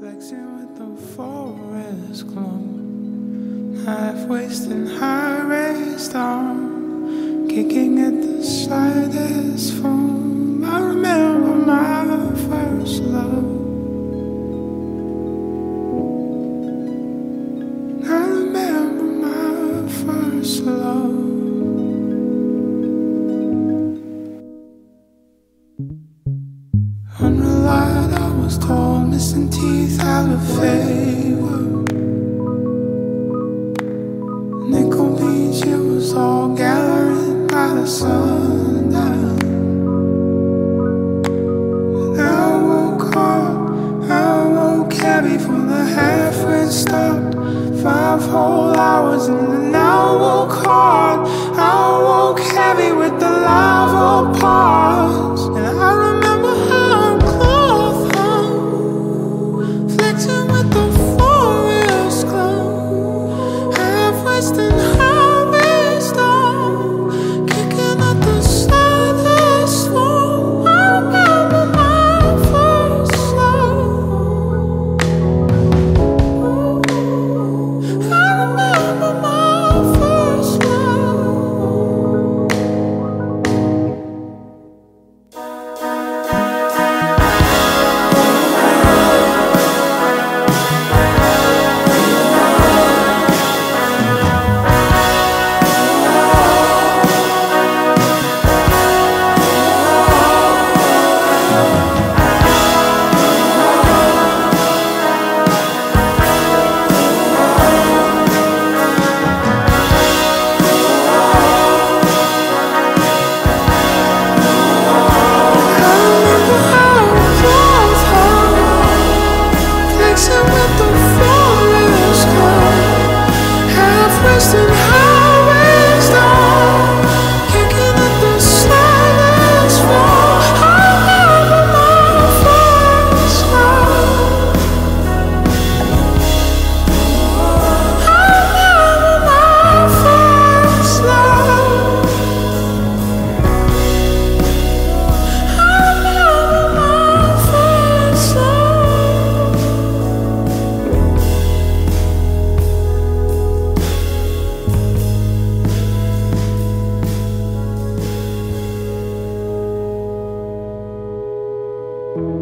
Flexing with the forest glow. Half wasting high raised arm. Kicking at the slightest foam. I remember my first love. I remember my first love. Was told, missing teeth had a favor. Nickel Beach, it was all gathering by the sundown. And I woke up, I woke heavy from the half it stopped. Five whole hours and then I woke hard. I woke heavy with the part.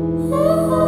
Oh,